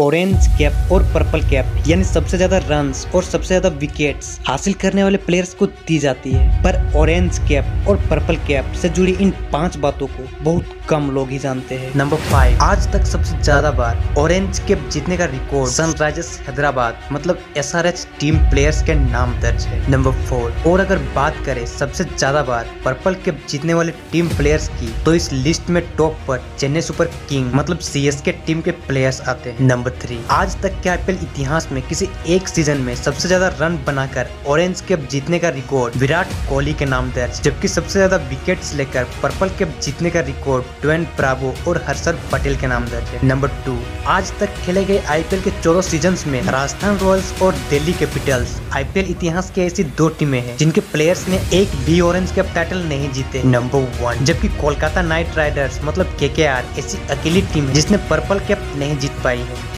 Orange cap और purple cap यानी सबसे ज़्यादा रन और सबसे ज़्यादा विकेट्स हासिल करने वाले प्लेयर्स को दी जाती है। पर ऑरेंज कैप और पर्पल कैप से जुड़ी इन पाँच बातों को बहुत कम लोग ही जानते हैं। नंबर फाइव आज तक सबसे ज़्यादा बार ऑरेंज कैप जीतने का रिकॉर्ड सनराइजर्स हैदराबाद मतलब एसआरएच टीम प्लेयर्स के नाम दर्ज है। नंबर फोर और अगर बात करें सबसे ज़्यादा बार पर्पल कैप जीतने वाले टीम प्लेयर्स की तो इस लिस्ट में टॉप पर चेन्नई सुपर किंग मतलब सी टीम के प्लेयर्स आते हैं। नंबर थ्री आज तक के आईपीएल इतिहास में किसी एक सीज़न में सबसे ज़्यादा रन बनाकर ऑरेंज कैप जीतने का रिकॉर्ड विराट कोहली के नाम दर्ज जबकि सबसे ज़्यादा विकेट लेकर पर्पल कैप जीतने का रिकॉर्ड ट्वेन ब्रावो और हर्षद पटेल के नाम दर्ज नंबर टू आज तक खेले गए आईपीएल के चौदह सीज़न में राजस्थान रॉयल्स और दिल्ली कैपिटल्स आईपीएल इतिहास की ऐसी दो टीमें हैं, जिनके प्लेयर्स ने एक भी ऑरेंज कैप टाइटल नहीं जीते। नंबर वन जबकि कोलकाता नाइट राइडर्स मतलब के ऐसी अकेली टीम है जिसने पर्पल कैप नहीं जीत पाई है।